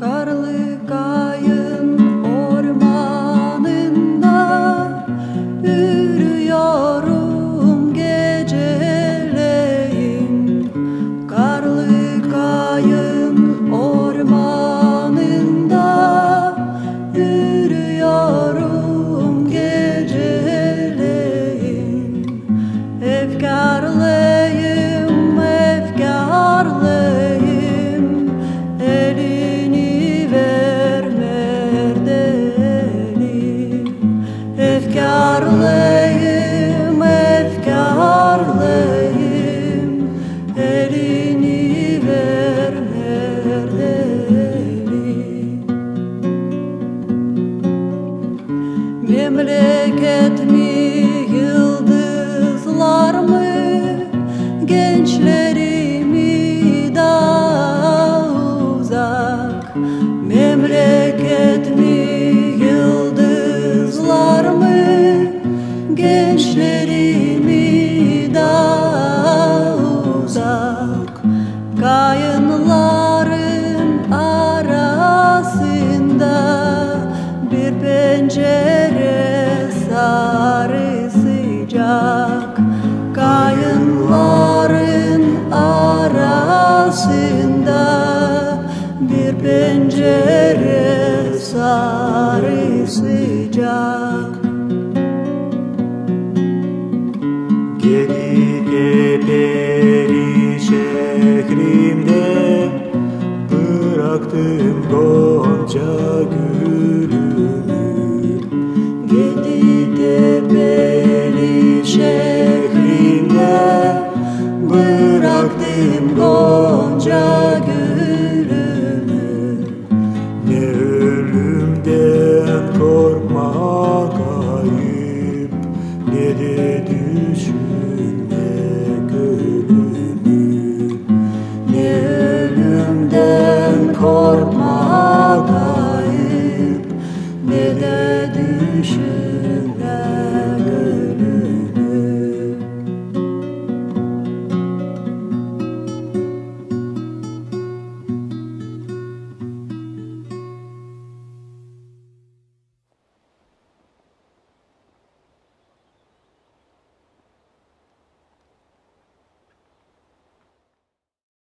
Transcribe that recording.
Karlı Memleket yere sarı sıcak Gece